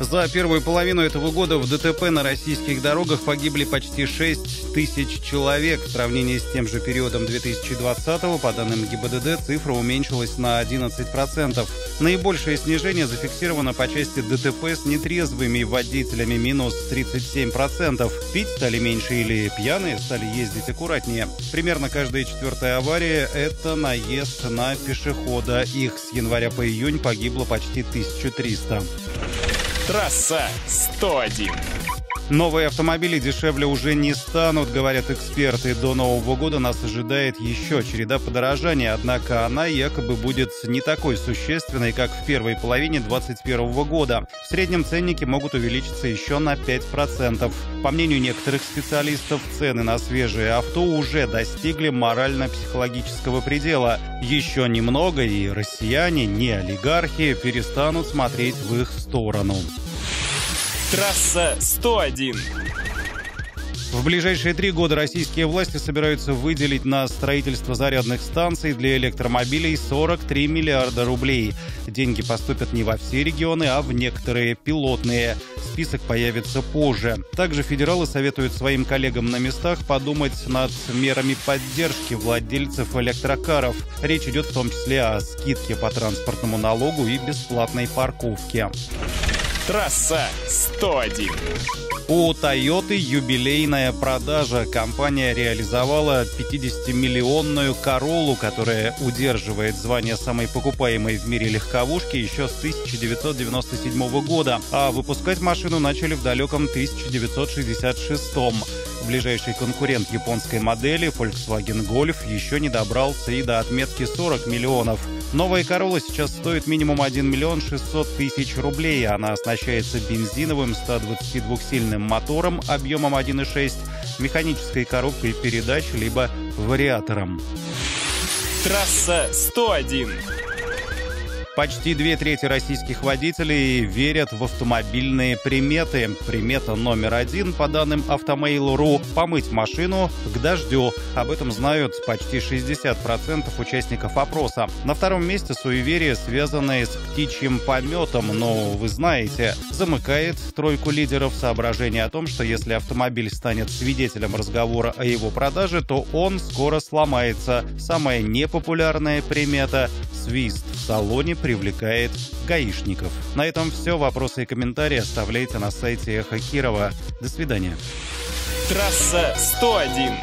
За первую половину этого года в ДТП на российских дорогах погибли почти 6 тысяч человек. В сравнении с тем же периодом 2020 по данным ГИБДД, цифра уменьшилась на 11%. Наибольшее снижение зафиксировано по части ДТП с нетрезвыми водителями минус 37%. Пить стали меньше или пьяные стали ездить аккуратнее. Примерно каждая четвертая авария – это наезд на пешехода. Их с января по июнь погибло почти 1300. Трасса 101. Новые автомобили дешевле уже не станут, говорят эксперты. До Нового года нас ожидает еще череда подорожания, однако она якобы будет не такой существенной, как в первой половине 2021 года. В среднем ценники могут увеличиться еще на 5%. По мнению некоторых специалистов, цены на свежие авто уже достигли морально-психологического предела. Еще немного, и россияне, не олигархи, перестанут смотреть в их сторону. Трасса 101. В ближайшие три года российские власти собираются выделить на строительство зарядных станций для электромобилей 43 миллиарда рублей. Деньги поступят не во все регионы, а в некоторые пилотные. Список появится позже. Также федералы советуют своим коллегам на местах подумать над мерами поддержки владельцев электрокаров. Речь идет в том числе о скидке по транспортному налогу и бесплатной парковке. Трасса 101. У Toyota юбилейная продажа. Компания реализовала 50-миллионную Королу, которая удерживает звание самой покупаемой в мире легковушки еще с 1997 года. А выпускать машину начали в далеком 1966 -м. Ближайший конкурент японской модели Volkswagen Golf еще не добрался и до отметки 40 миллионов. Новая Corolla сейчас стоит минимум 1 миллион 600 тысяч рублей. Она оснащается бензиновым 122-сильным мотором объемом 1,6, механической коробкой передач либо вариатором. Трасса 101. Почти две трети российских водителей верят в автомобильные приметы. Примета номер один, по данным Автомейл.ру, помыть машину к дождю. Об этом знают почти 60% участников опроса. На втором месте суеверия, связанные с птичьим пометом. Но вы знаете, замыкает тройку лидеров соображение о том, что если автомобиль станет свидетелем разговора о его продаже, то он скоро сломается. Самая непопулярная примета – свист в салоне привлекает гаишников. На этом все. Вопросы и комментарии оставляйте на сайте Эхо Кирова. До свидания. Трасса 101.